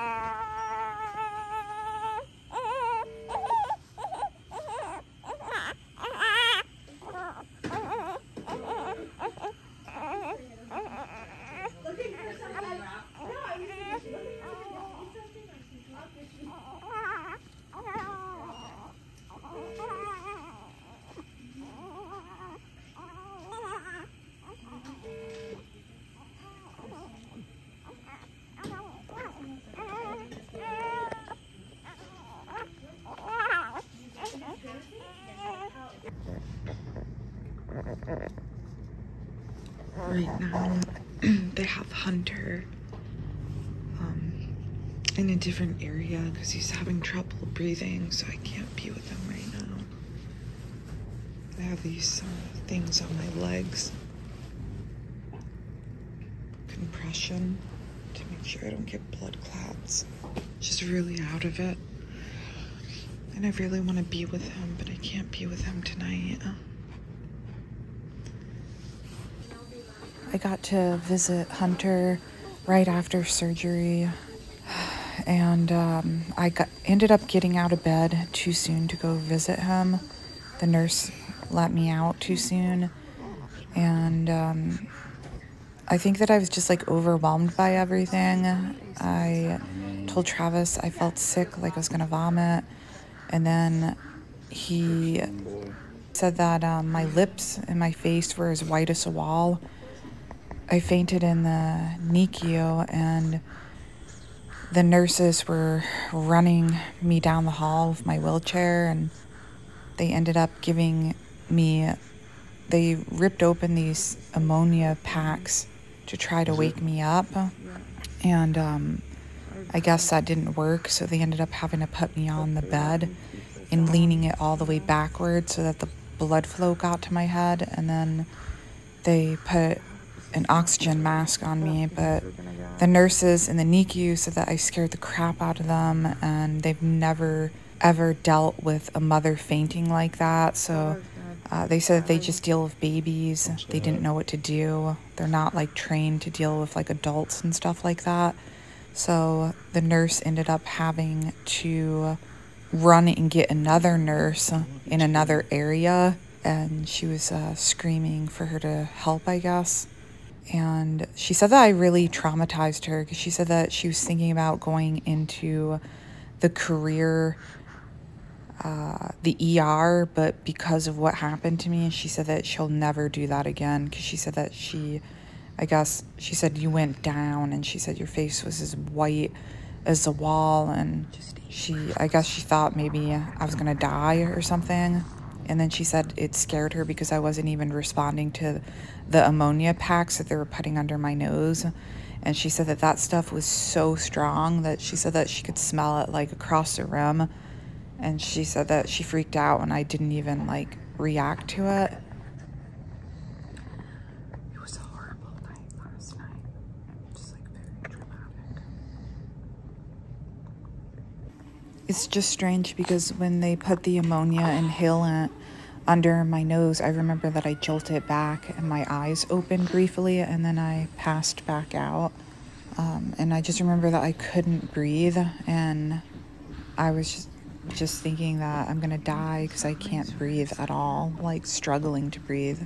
Ah! Right now, they have Hunter um, in a different area because he's having trouble breathing, so I can't be with him right now. I have these uh, things on my legs compression to make sure I don't get blood clots. Just really out of it. And I really want to be with him, but I can't be with him tonight. I got to visit Hunter right after surgery, and um, I got, ended up getting out of bed too soon to go visit him. The nurse let me out too soon, and um, I think that I was just like overwhelmed by everything. I told Travis I felt sick, like I was gonna vomit, and then he said that um, my lips and my face were as white as a wall I fainted in the NICU, and the nurses were running me down the hall with my wheelchair, and they ended up giving me, they ripped open these ammonia packs to try to wake me up. And um, I guess that didn't work, so they ended up having to put me on the bed and leaning it all the way backward so that the blood flow got to my head. And then they put an oxygen mask on me, but the nurses in the NICU said that I scared the crap out of them, and they've never ever dealt with a mother fainting like that. So uh, they said they just deal with babies. They didn't know what to do. They're not like trained to deal with like adults and stuff like that. So the nurse ended up having to run and get another nurse in another area, and she was uh, screaming for her to help, I guess and she said that I really traumatized her because she said that she was thinking about going into the career, uh, the ER, but because of what happened to me, she said that she'll never do that again because she said that she, I guess, she said you went down and she said your face was as white as the wall and she, I guess she thought maybe I was gonna die or something. And then she said it scared her because I wasn't even responding to the ammonia packs that they were putting under my nose. And she said that that stuff was so strong that she said that she could smell it like across the room. And she said that she freaked out when I didn't even like react to it. It was a horrible night last night. Just like very dramatic. It's just strange because when they put the ammonia inhalant under my nose, I remember that I jolted back and my eyes opened briefly and then I passed back out. Um, and I just remember that I couldn't breathe and I was just, just thinking that I'm gonna die because I can't breathe at all, like struggling to breathe.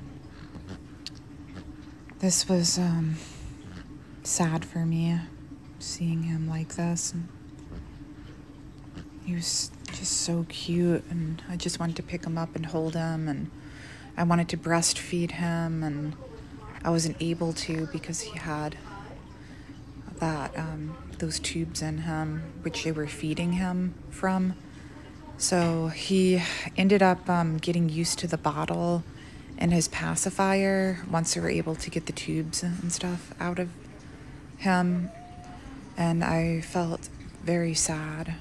This was um, sad for me, seeing him like this. He was just so cute and I just wanted to pick him up and hold him and I wanted to breastfeed him and I wasn't able to because he had that um, those tubes in him which they were feeding him from. So he ended up um, getting used to the bottle and his pacifier once they were able to get the tubes and stuff out of him. And I felt very sad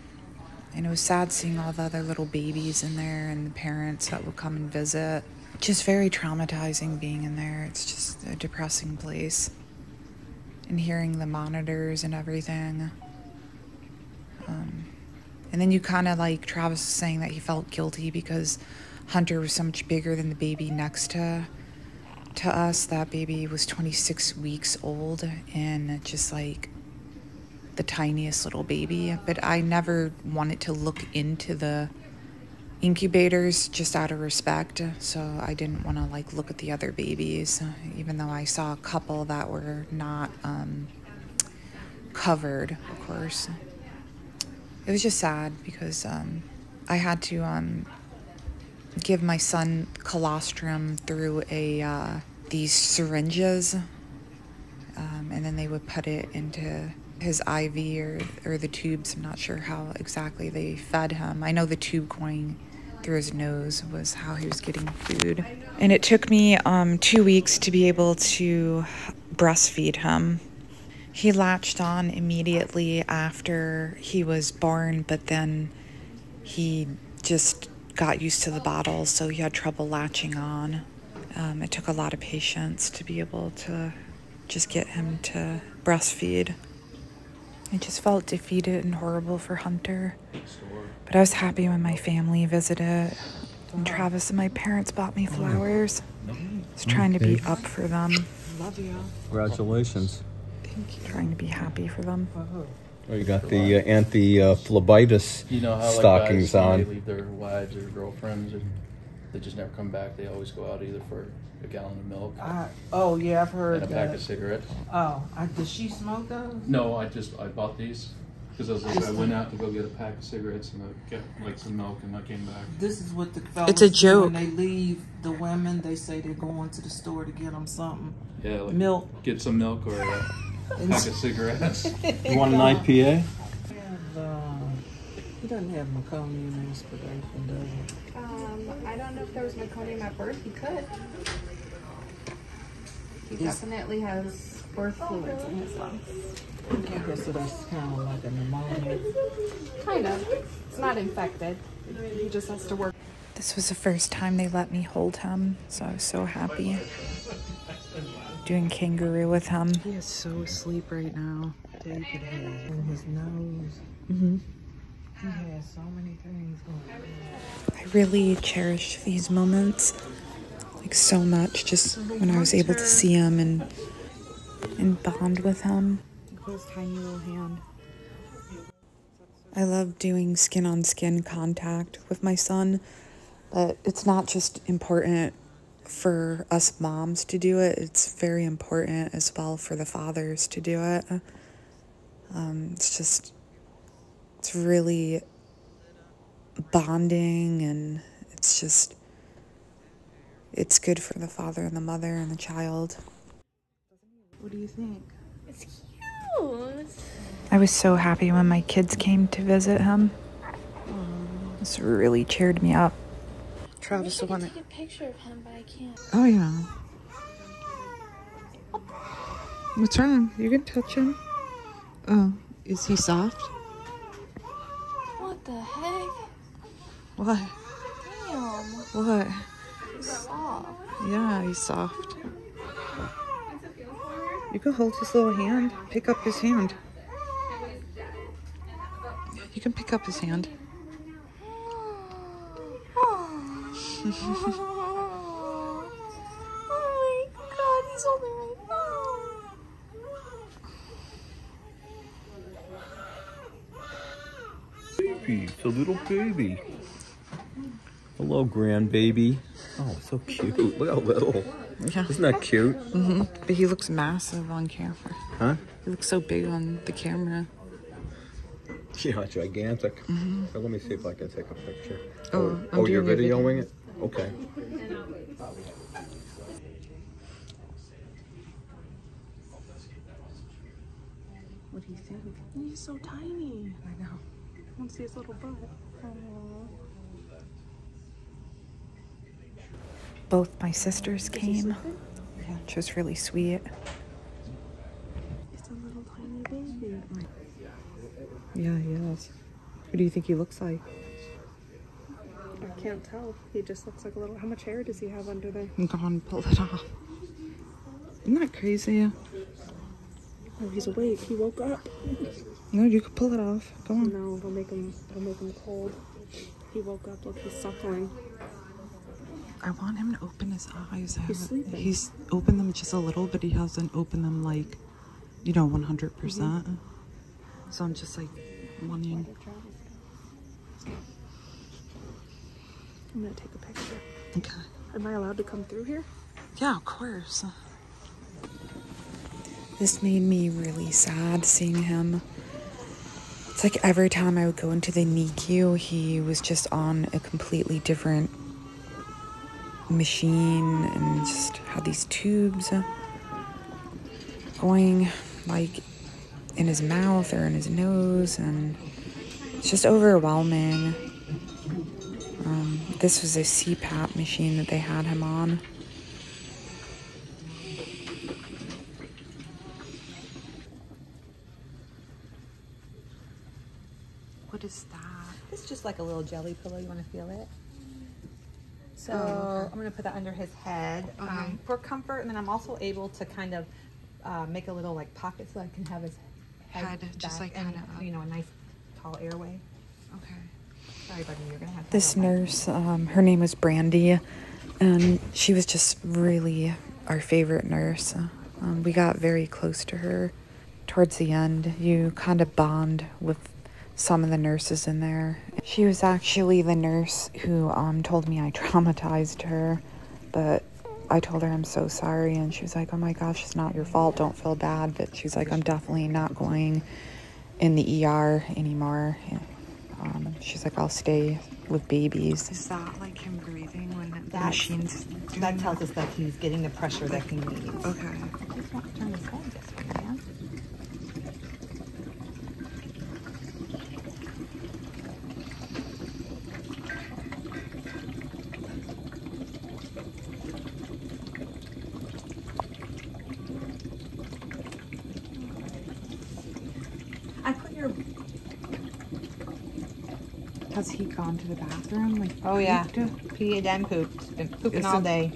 and it was sad seeing all the other little babies in there and the parents that would come and visit. Just very traumatizing being in there. It's just a depressing place. And hearing the monitors and everything. Um, and then you kind of like Travis was saying that he felt guilty because Hunter was so much bigger than the baby next to to us. That baby was 26 weeks old and just like the tiniest little baby, but I never wanted to look into the incubators just out of respect. So I didn't want to like look at the other babies, even though I saw a couple that were not um, covered, of course. It was just sad because um, I had to um, give my son colostrum through a uh, these syringes, um, and then they would put it into his IV or, or the tubes. I'm not sure how exactly they fed him. I know the tube going through his nose was how he was getting food. And it took me um, two weeks to be able to breastfeed him. He latched on immediately after he was born, but then he just got used to the bottle, so he had trouble latching on. Um, it took a lot of patience to be able to just get him to breastfeed. I just felt defeated and horrible for Hunter. But I was happy when my family visited. And Travis and my parents bought me flowers. I was trying to be up for them. Love you. Congratulations. Thank you. Trying to be happy for them. Oh, you got the uh, anti-phlebitis You know how like stockings guys, on. They leave their wives or girlfriends and they just never come back. They always go out either for a gallon of milk I, oh yeah, I've heard and a pack that. of cigarettes. Oh, I, does she smoke those? No, I just I bought these because I was like I went out to go get a pack of cigarettes and I got like some milk and I came back. This is what the fellas It's a joke. When they leave the women, they say they're going to the store to get them something. Yeah, like Milk. Get some milk or a And pack of cigarettes. You want an IPA? have, uh, he doesn't have meconium aspiration, does he? Um, I don't know if there was meconium at birth. He could. He Is- definitely has birth fluids in his lungs. Okay, so that's kind of like a pneumonia. Kind of. It's not infected. He just has to work. This was the first time they let me hold him, so I was so happy. Doing kangaroo with him. He is so asleep right now. David has in his nose. hmm I really cherish these moments, like so much. Just when I was able to see him and and bond with him. Tiny little hand. I love doing skin on skin contact with my son, but it's not just important for us moms to do it. It's very important as well for the fathers to do it. Um, it's just, it's really bonding and it's just it's good for the father and the mother and the child. What do you think? It's cute. i was so happy when my kids came to visit him. This really cheered me up. Travis the one that- take a picture of him, but I can't. oh yeah. What's wrong you can touch him. Oh is he soft What the heck? what Damn. what He's soft. Yeah, he's soft. You can hold his little hand. Pick up his hand. You can pick up his hand. oh my god, he's holding Baby, it's a little baby. Hello, grandbaby. Oh, so cute. Look how little. Yeah. Isn't that cute? hmm But he looks massive on camera. Huh? He looks so big on the camera. Yeah, gigantic. So let me see if I can take a picture. Oh, oh, oh you're doing a video. videoing it? Okay. What do you think? He's so tiny. I know. I want to see his little butt. Both my sisters came, which was really sweet. It's a little tiny baby. Yeah, he is. Who do you think he looks like? I can't tell. He just looks like a little. How much hair does he have under there? Go on, pull it off. Isn't that crazy? Oh, he's awake. He woke up. No, you could pull it off. Go on. No, it'll make him. It'll make him cold. He woke up. Look, he's suckling. I want him to open his eyes. He's sleeping. He's opened them just a little, but he hasn't opened them like, you know, 100%. Mm-hmm. So I'm just like wanting. I'm gonna take a picture. Okay. Am I allowed to come through here? Yeah, of course. This made me really sad seeing him. It's like every time I would go into the NICU, he was just on a completely different machine and just had these tubes going like in his mouth or in his nose, and it's just overwhelming. Um, this was a CPAP machine that they had him on. What is that? It's just like a little jelly pillow. You want to feel it? So Oh, okay. I'm going to put that under his head Okay. um, for comfort, and then I'm also able to kind of uh, make a little like pocket so I can have his head, Head just, like, and kinda you know a nice tall airway. Okay. Sorry, buddy, you're gonna have to This nurse, um, her name was Brandy, and she was just really our favorite nurse. Um, we got very close to her. Towards the end, you kind of bond with some of the nurses in there. She was actually the nurse who um, told me I traumatized her, but I told her I'm so sorry, and she was like, "Oh my gosh, it's not your fault. Don't feel bad." But she's like, "I'm definitely not going in the ER anymore." Um, she's like, "I'll stay with babies." Is that like him breathing when the That's- machine's That tells us that he's getting the pressure that he needs. Okay. Just want to turn his head this way, man. I put your Has he gone to the bathroom? Like, oh yeah, pooped? peed and pooped. Been pooping Is all it- day.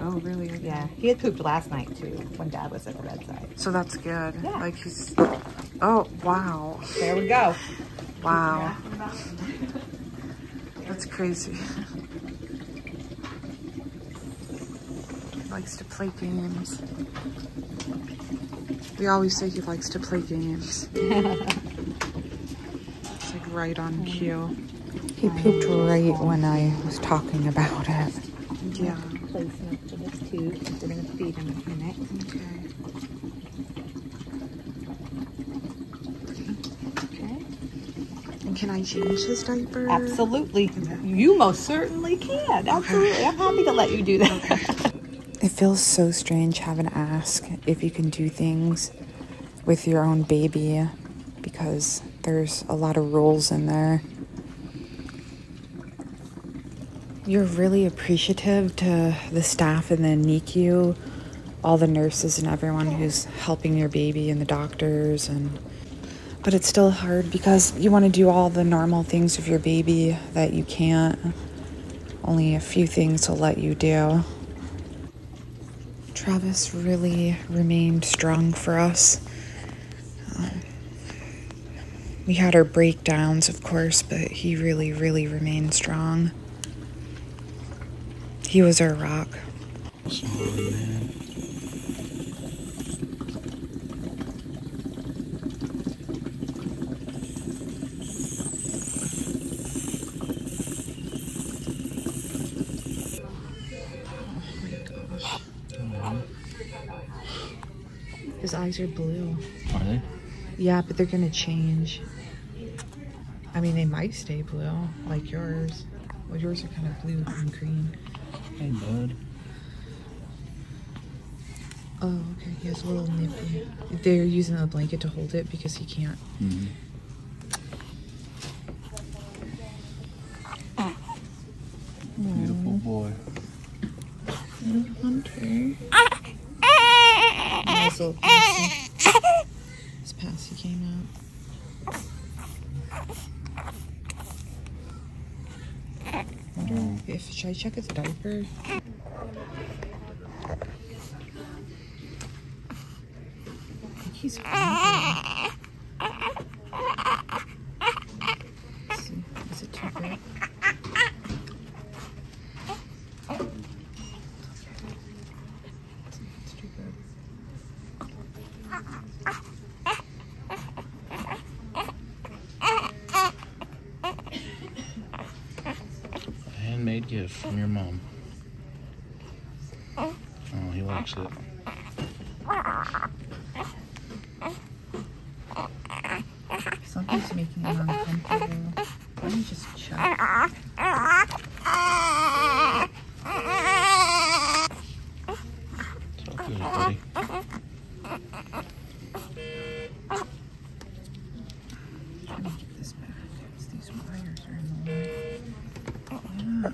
Oh, really? Okay. Yeah, he had pooped last night too when Dad was at the bedside. So that's good. Yeah. Like he's. Oh wow! There we go. Wow. That's crazy. likes to play games. We always say he likes to play games. it's like right on cue. He pooped right when I was talking about it. Yeah. Place him up to this tube. We're gonna feed him in a minute. Okay. Okay. And can I change his diaper? Absolutely. You most certainly can. Absolutely. I'm happy to let you do that. It feels so strange having to ask if you can do things with your own baby because there's a lot of rules in there. You're really appreciative to the staff in the NICU, all the nurses and everyone who's helping your baby and the doctors and but it's still hard because you want to do all the normal things with your baby that you can't. Only a few things will let you do. Travis really remained strong for us. Um, we had our breakdowns, of course, but he really, really remained strong. He was our rock. His eyes are blue. Are they? Yeah, but they're gonna change. I mean, they might stay blue, like yours. Well, yours are kind of blue and green. Hey, bud. Oh, okay. He has a little nippy. They're using a blanket to hold it because he can't. Mm-hmm. Beautiful boy. Hunter. Nice little passy. His passy came out. Wonder if I check his diaper? I think he's fine. Let's see. Is it too big? It's too big. handmade gift from your mom. Oh, he likes it. Something's making him uncomfortable. Let me just check. It's all good, buddy. Let me get this back. 'cause These wires are in the way. Yeah.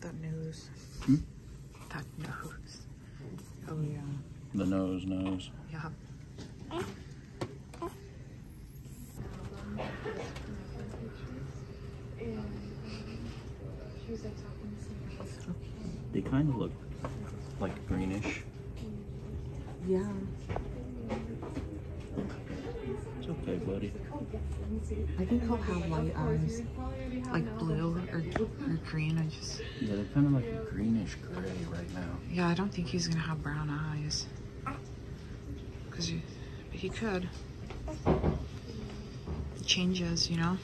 That nose. Hmm? That nose. Oh yeah. The nose, nose. Yeah. They kind of look like greenish. Yeah. It's okay, buddy. I think he'll have light. Like blue or, or green. I just. Yeah, they're kind of like a greenish gray right now. Yeah, I don't think he's gonna have brown eyes. Cause he, but he could. It changes, you know.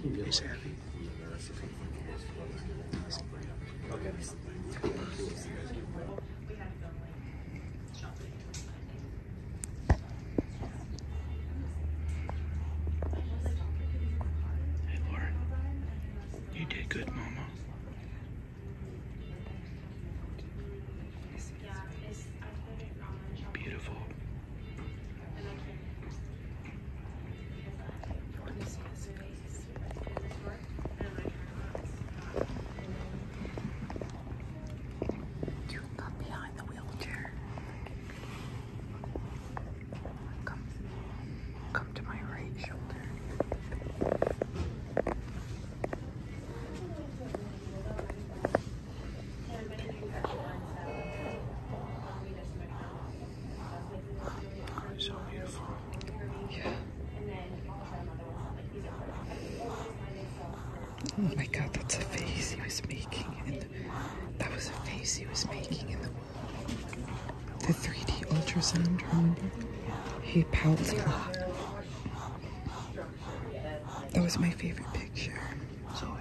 Hey, Pouts a. That was my favorite picture. So.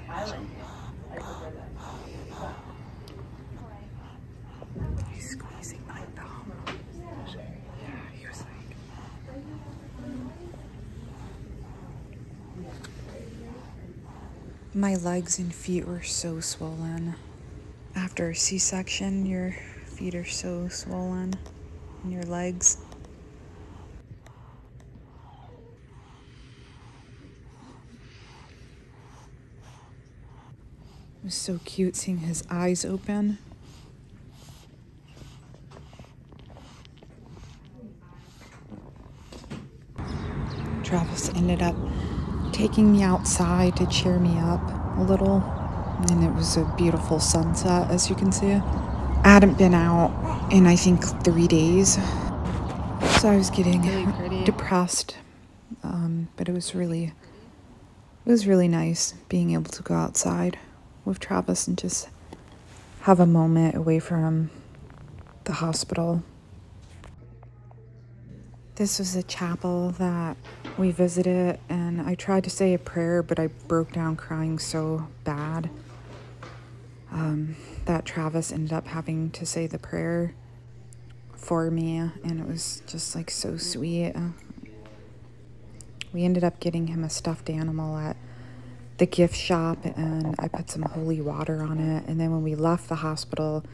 He's squeezing my thumb. Yeah, he was like. My legs and feet were so swollen. After a C section, your feet are so swollen. And your legs. It was so cute seeing his eyes open. Travis ended up taking me outside to cheer me up a little. And it was a beautiful sunset, as you can see. I hadn't been out in, I think, three days. So I was getting Really depressed. Um, but it was really, it was really nice being able to go outside with Travis and just have a moment away from the hospital. This was a chapel that we visited, and I tried to say a prayer, but I broke down crying so bad um, that Travis ended up having to say the prayer for me, and it was just like so sweet. We ended up getting him a stuffed animal at the gift shop, and I put some holy water on it. And then when we left the hospital,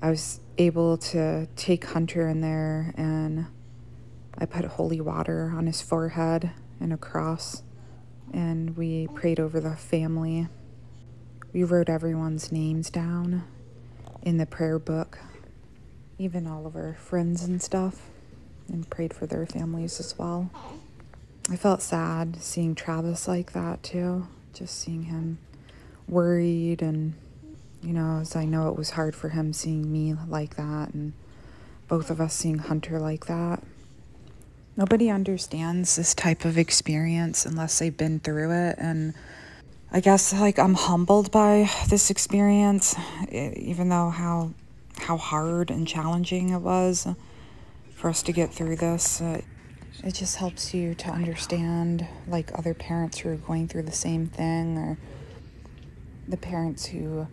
I was able to take Hunter in there and I put holy water on his forehead and a cross, and we prayed over the family. We wrote everyone's names down in the prayer book, even all of our friends and stuff, and prayed for their families as well. I felt sad seeing Travis like that too, just seeing him worried and you know, as I know it was hard for him seeing me like that and both of us seeing Hunter like that. Nobody understands this type of experience unless they've been through it and I guess like I'm humbled by this experience even though how how hard and challenging it was for us to get through this. Uh, it just helps you to understand like other parents who are going through the same thing or the parents who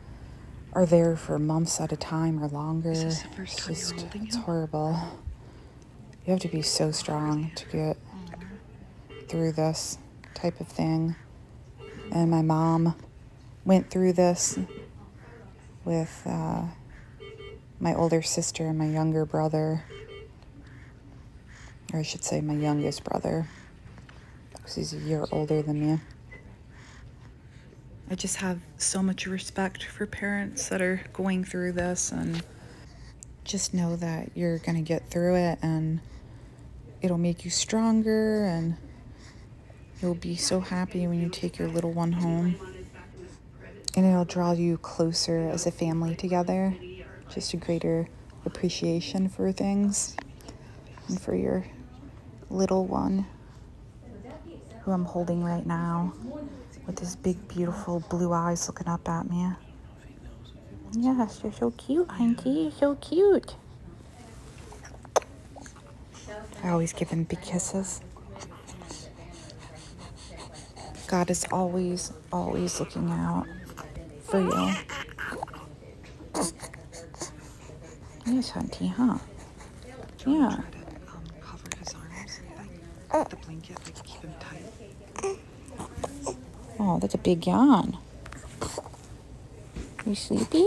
are there for months at a time or longer. this the first It's just it's horrible. You have to be so strong to get through this type of thing. And my mom went through this with uh, my older sister and my younger brother. Or I should say, my youngest brother. Because he's a year older than me. I just have so much respect for parents that are going through this and just know that you're going to get through it and it'll make you stronger and you'll be so happy when you take your little one home. And it'll draw you closer as a family together. Just a greater appreciation for things and for your little one who I'm holding right now with his big, beautiful blue eyes looking up at me. Yes, you're so cute, Hanky. You're so cute. I always give him big kisses. God is always, always looking out for you. Yes, Hunty, huh? Yeah. um, cover his arms, like the blanket, like keep tight. Oh, that's a big yawn. Are you sleepy?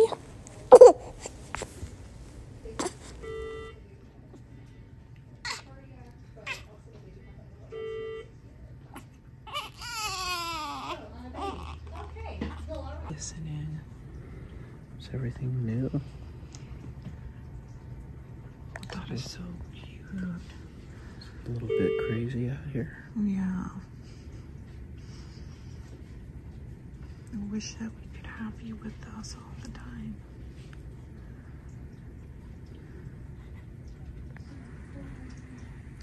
Listening. Is everything new? God is so cute. A little bit crazy out here. Yeah. I wish that we could have you with us all the time.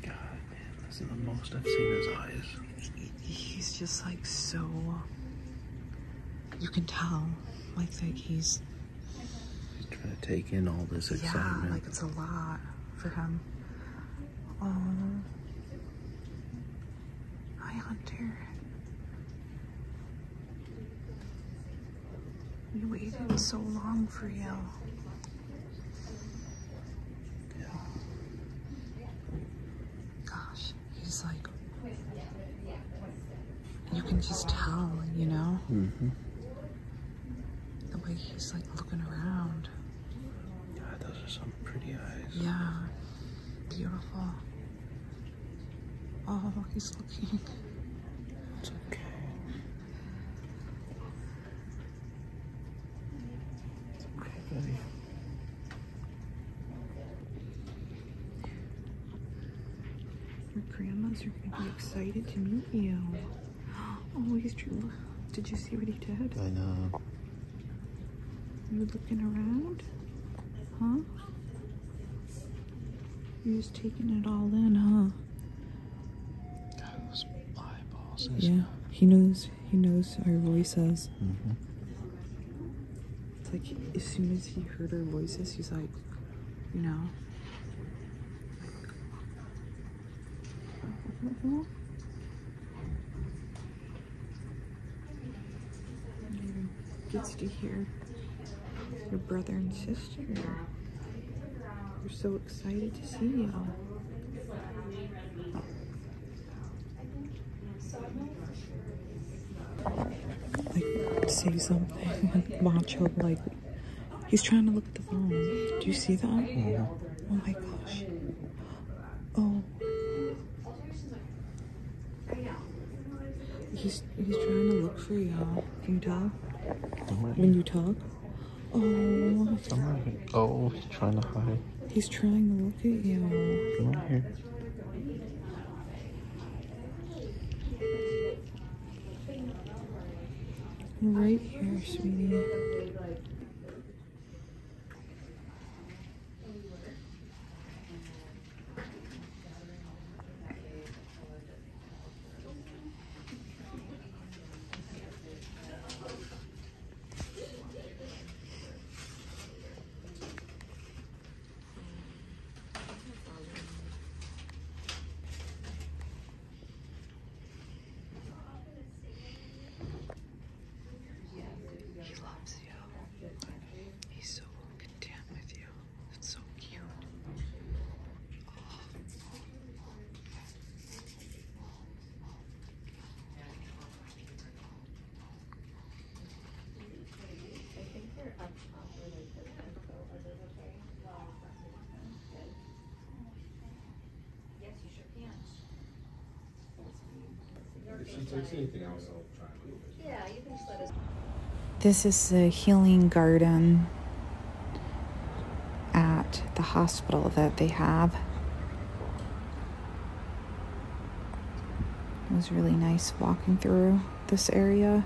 God, man, this is the most I've seen his eyes. He's just like so. Um, you can tell, like that he's He's trying to take in all this excitement. yeah, like it's a lot for him. Oh, hi Hunter. We waited so long for you. Gosh, he's like. You can just tell, you know, mm-hmm. the way he's like looking around. God, those are some pretty eyes. Yeah, beautiful. Oh, he's looking. It's okay. It's. Your grandmas are gonna be excited to meet you. Oh, he's true. Did you see what he did? I know. You looking around? Huh? You're just taking it all in, huh? God, those eyeballs. Yeah, he knows. He knows our voices. Mm-hmm. It's like as soon as he heard our voices, he's like, you know. Gets to hear your brother and sister. We're so excited to see you. Say something. Macho, like, he's trying to look at the phone. Do you see that? Mm-hmm. Oh my gosh. Oh. He's he's trying to look for y'all. Can you tell? When you talk? Oh, Oh, he's trying to hide. he's trying to look at you. Come on here. Right here, sweetie. He loves you. He's so content with you. It's so cute. This is the healing garden at the hospital that they have. It was really nice walking through this area.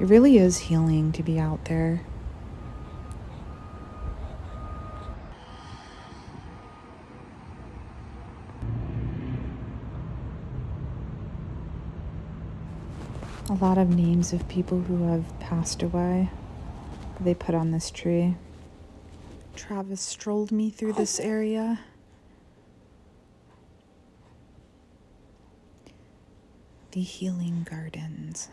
It really is healing to be out there. A lot of names of people who have passed away they put on this tree. Travis strolled me through this area. The Healing Gardens.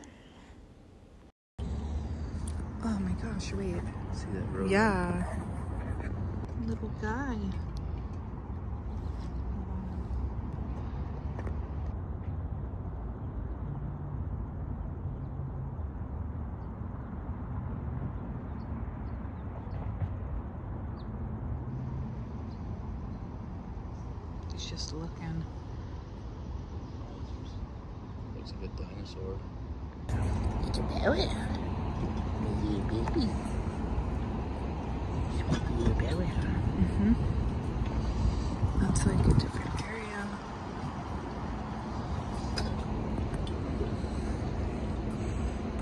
Oh my gosh, wait. See that road? Yeah. Little guy. He's just looking. Looks like a dinosaur. It's a parrot. Maybe a baby. This might be a parrot. Mm-hmm. That's like a different area.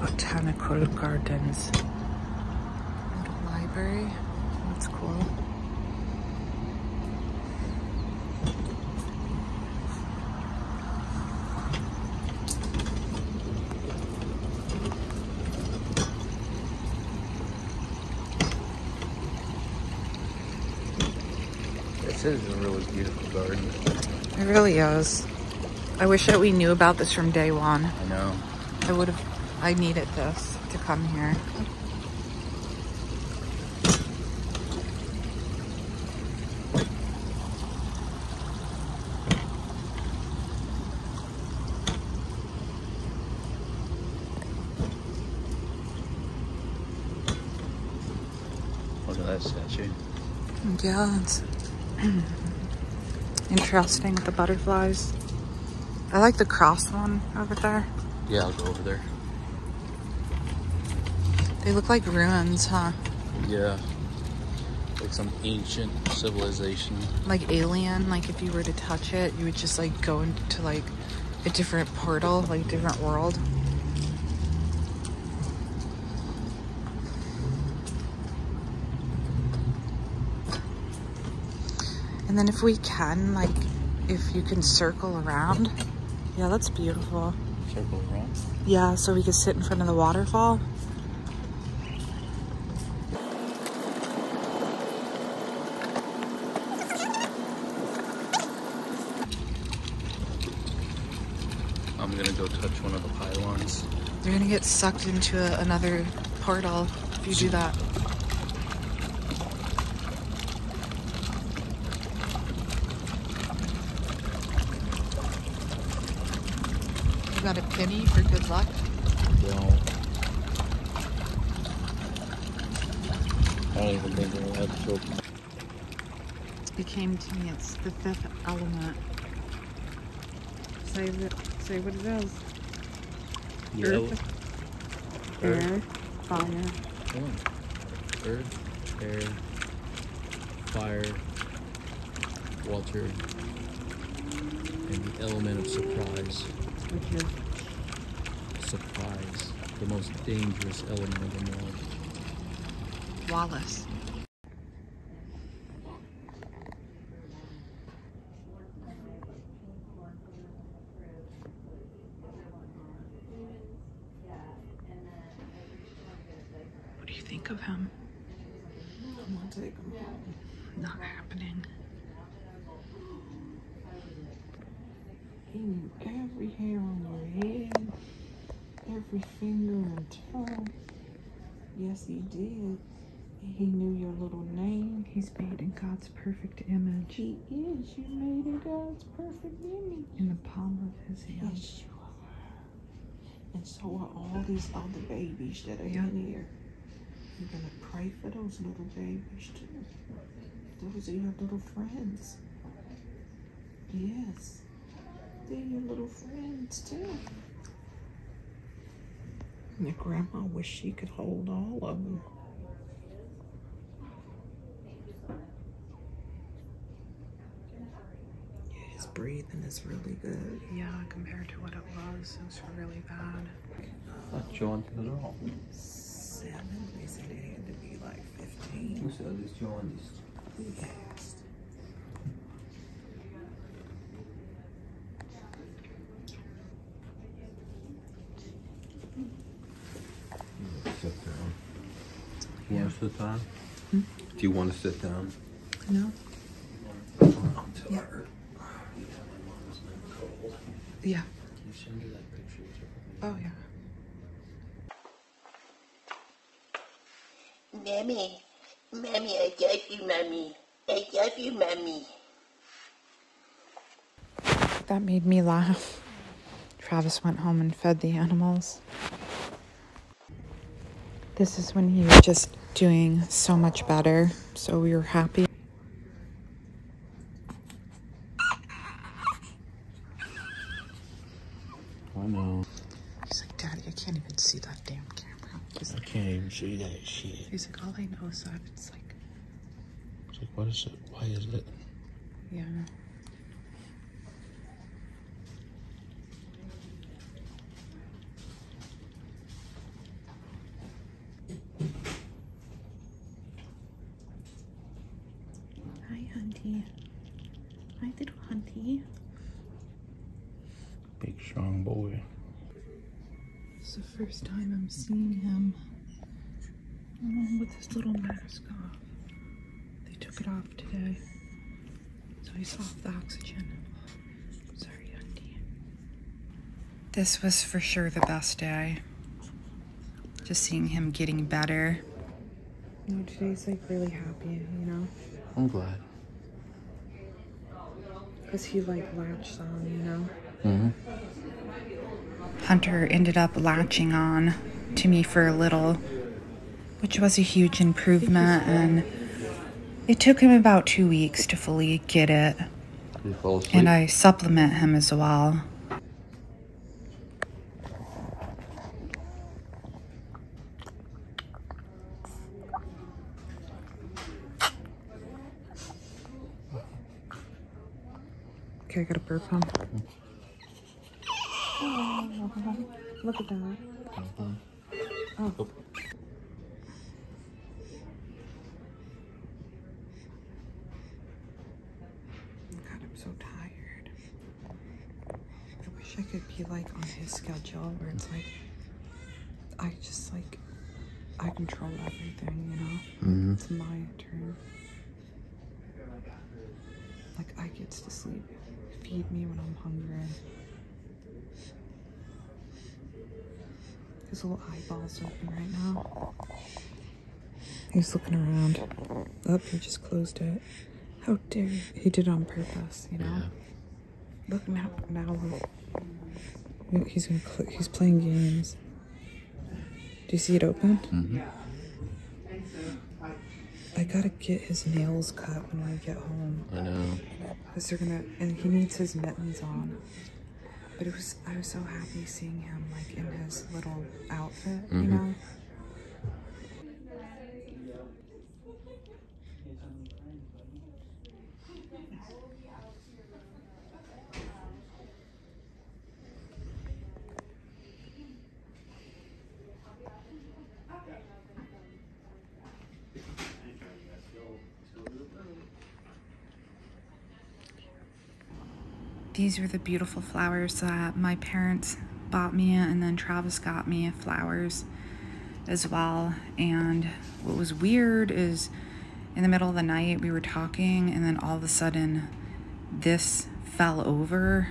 Botanical Gardens. Little library. That's cool. This is a really beautiful garden. It really is. I wish that we knew about this from day one. I know. I would have. I needed this to come here. Look at that statue. Yeah, it's interesting with the butterflies. I like the cross one over there. Yeah, I'll go over there. They look like ruins, huh? Yeah. Like some ancient civilization. Like alien. Like if you were to touch it, you would just like go into like a different portal, like a different world. And then if we can, like, if you can circle around, yeah, that's beautiful. Circle around. Yeah, so we could sit in front of the waterfall. I'm gonna go touch one of the pylons. You're gonna get sucked into a, another portal if you do that. You got a penny for good luck? No. I don't even think they're allowed to open. It came to me, it's the fifth element. Say it. Say what it is. Yellow. Air, fire, One. Earth, air, fire, water, and the element of surprise. which is Surprise. The most dangerous element of them all. Wallace. What do you think of him? I'm gonna take him home. Not happening. He knew every hair on your head, every finger and toe. Yes, he did. He knew your little name. He's made in God's perfect image He is. You made in God's perfect image. in the palm of his hand. Yes, you are. And so are all these other babies that are Yeah. in here. You're gonna pray for those little babies too. Those are your little friends. Yes. They're your little friends too. And your grandma wish she could hold all of them. Yeah, his breathing is really good. Yeah, compared to what it was, it was really bad. Not jaundiced at all. Seven, they said it had to be like 15. Who said it's jaundiced? We asked. Sit down. You want to sit down? Hmm? Do you want to sit down? No? I'm Yeah. Yeah. Can you send her that picture you took of me? Oh, yeah. Mammy, Mammy, I love you, Mommy. I love you, Mommy. That made me laugh. Travis went home and fed the animals. This is when he was just doing so much better, so we were happy. I know. He's like, Daddy, I can't even see that damn camera. He's I like, can't even see that shit. he's like all I know is that it's like, It's like, what is it? Why is it? yeah. Hi, Hunty. Hi, little Hunty. Big strong boy. It's the first time I'm seeing him oh, with his little mask off. They took it off today. So he's off the oxygen. Sorry, Auntie. This was for sure the best day. Just seeing him getting better. no. Today's like really happy, you know, I'm glad. because he like latched on, you know. Mm-hmm. Hunter ended up latching on to me for a little, which was a huge improvement. And it took him about two weeks to fully get it. You fall asleep? And I supplement him as well. Okay, I got a burp him. Oh, look at that. Oh. God, I'm so tired. I wish I could be like on his schedule where it's like, I just like, I control everything, you know? Mm-hmm. It's my turn. Like, I get to sleep. Feed me when I'm hungry. His little eyeballs open right now. He's looking around. Oh, he just closed it. How dare you? He did it on purpose, you know? Yeah. Look now, now look. He's gonna. Cl- he's playing games. Do you see it open? Mm-hmm. I gotta get his nails cut when I get home, I know. cause they're gonna. And he needs his mittens on. But it was I was so happy seeing him like in his little outfit, you Mhm. know. These are the beautiful flowers that my parents bought me, and then Travis got me flowers as well. And what was weird is in the middle of the night, we were talking, and then all of a sudden, this fell over,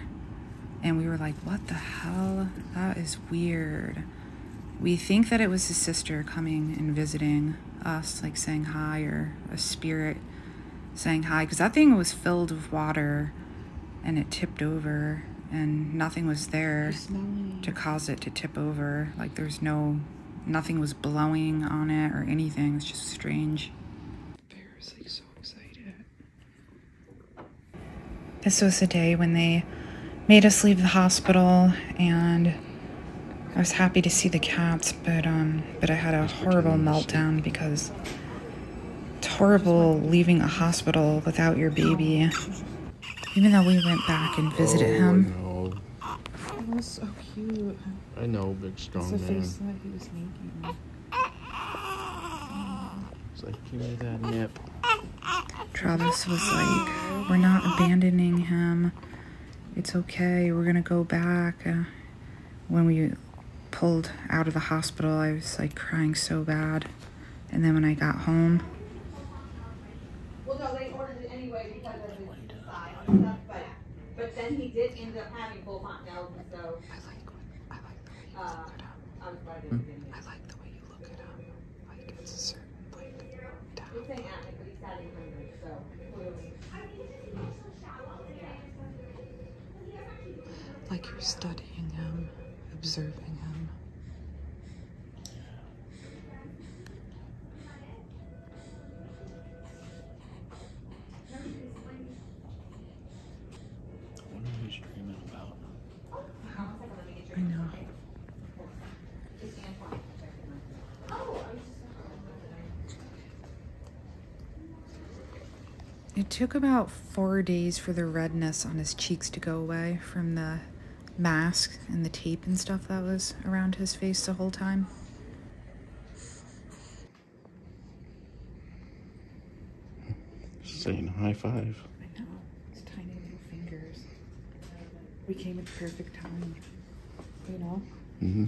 and we were like, What the hell? That is weird. We think that it was his sister coming and visiting us, like saying hi, or a spirit saying hi, because that thing was filled with water and it tipped over and nothing was there to cause it to tip over. Like there's no nothing was blowing on it or anything. It's just strange. Bear's like so excited. This was the day when they made us leave the hospital and i was happy to see the cats but um but i had a horrible meltdown because it's horrible leaving a hospital without your baby even though we went back and visited him. Oh, It was so cute. I know, big strong It's the man. face that he was making. It's like, give me that nip. Travis was like, We're not abandoning him. It's okay. We're going to go back. Uh, when we pulled out of the hospital, I was like crying so bad. And then when I got home, Well, no, they ordered it anyway because of his size and stuff, but, but then he did end up having full continental, and so. I like, I like the way you uh, I was glad they didn't. I It took about four days for the redness on his cheeks to go away from the mask and the tape and stuff that was around his face the whole time. Saying high five. I know. His tiny little fingers. We came at the perfect time. You know? Mm-hmm.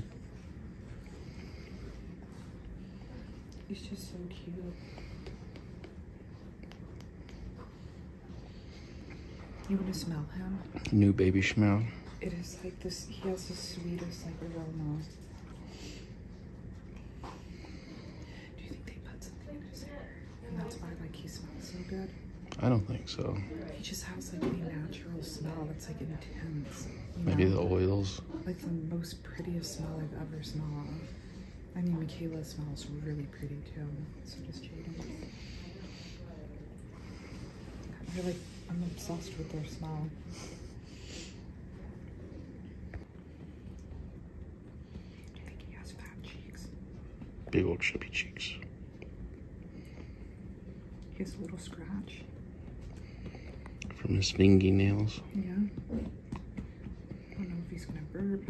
He's just so cute. You want to smell him? New baby smell. It is like this. He has the sweetest like aroma. Do you think they put something in his hair, and that's why like he smells so good? I don't think so. He just has like a natural smell that's like intense. Maybe know? the oils. like the most prettiest smell I've ever smelled. I mean, Michaela smells really pretty too. So does Jaden. I like. I'm obsessed with their smell. Do think he has fat cheeks? Big old chubby cheeks. He has a little scratch. From his fingy nails. Yeah. I don't know if he's gonna burp.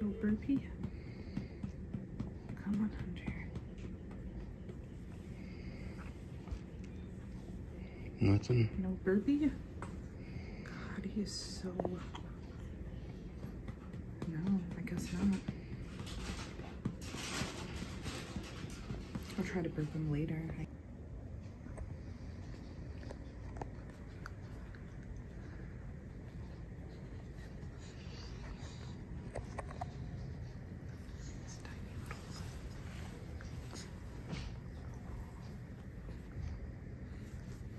No burpee. Come on, Hunter. Nothing. No burpee? God, he is so. No, I guess not. I'll try to burp him later.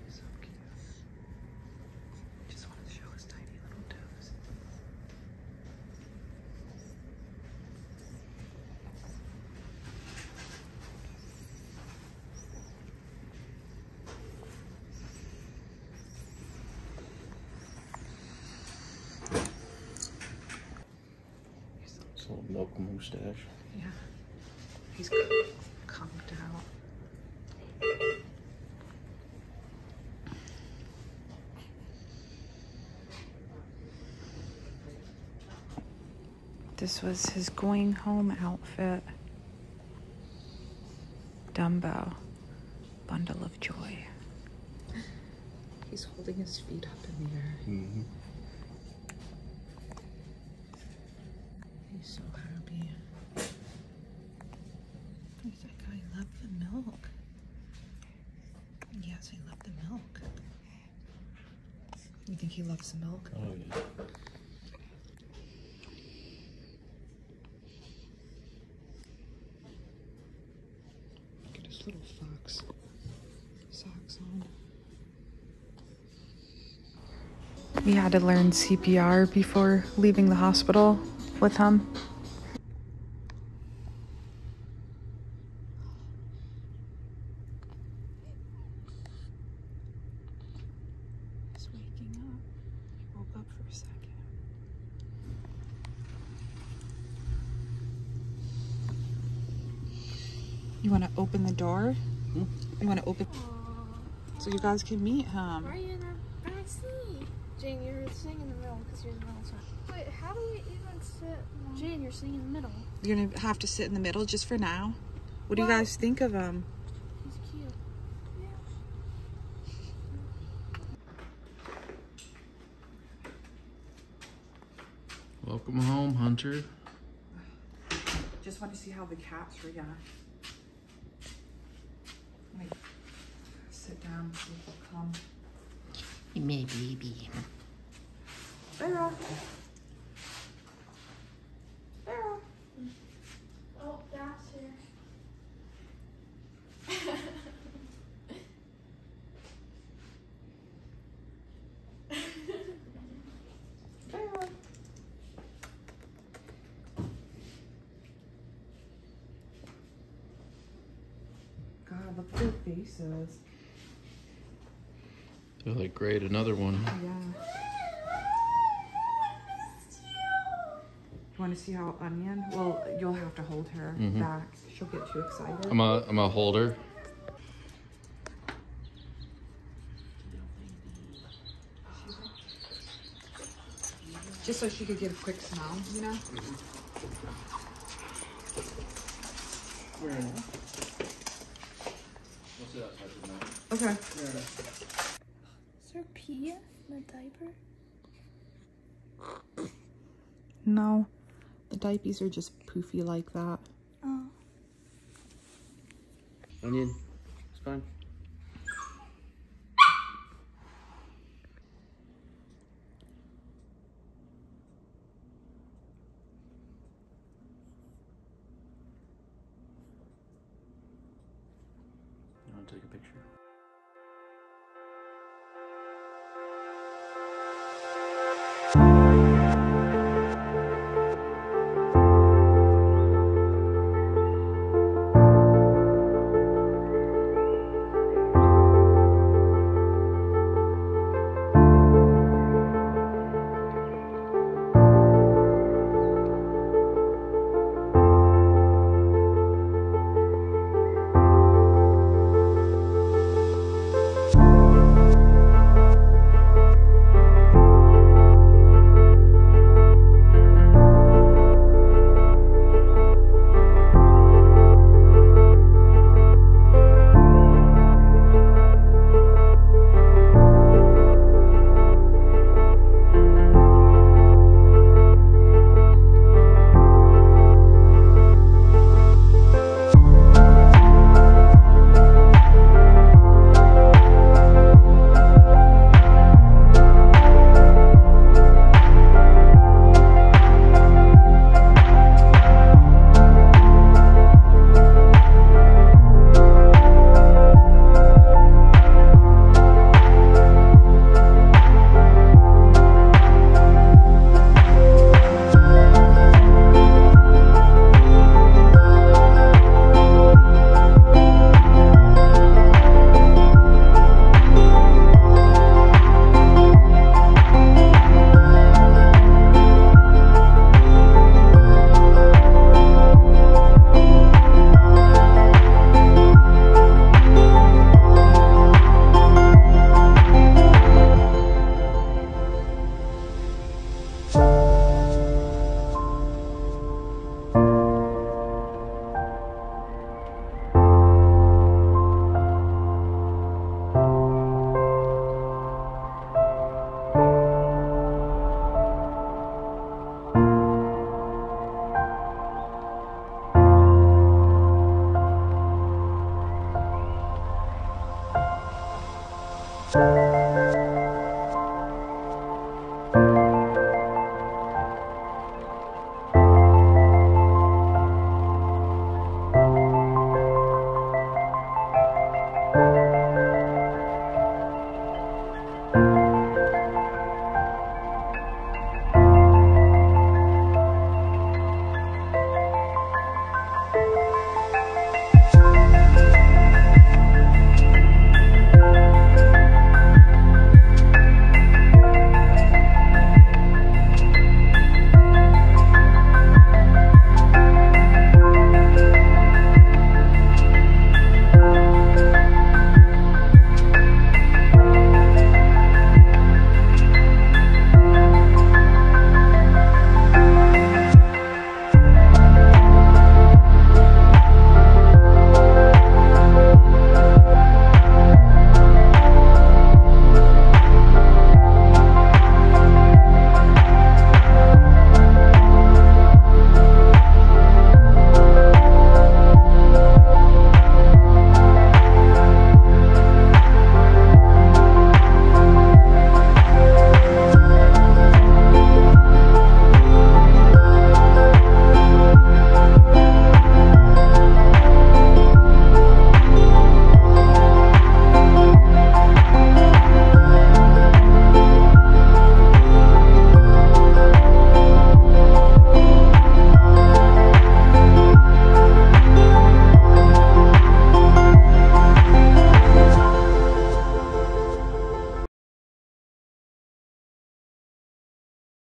So cute. Just wanted to show his tiny little toes. Local mustache. Yeah. He's conked out. This was his going home outfit. Dumbo, bundle of joy. He's holding his feet up in the air. Mm-hmm. He's so happy. He's like, I love the milk. Yes, I love the milk. You think he loves the milk? Oh, yeah. Look at his little fox socks on. We had to learn CPR before leaving the hospital with him. He's waking up. He woke up for a second. You want to open the door? You want to open so you guys can meet him? Are you in the back seat? Jane, you're sitting in the middle because you're the middle child. Wait, how do we even sit? Jane, you're sitting in the middle. You're gonna have to sit in the middle just for now. What do you guys think of him? He's cute. Welcome home, Hunter. Just want to see how the cats react. Like, sit down, see if they'll come. My baby. Vera. Oh, that's here. God, look at their faces. They're like, great, another one. Yeah. You want to see how Onion? Well, you'll have to hold her Mhm. back. She'll get too excited. I'm a, I'm a holder. Just so she could get a quick smell, you know? Okay. Is there pee in the diaper? No, the diapers are just poofy like that. Oh. Onion, it's fine.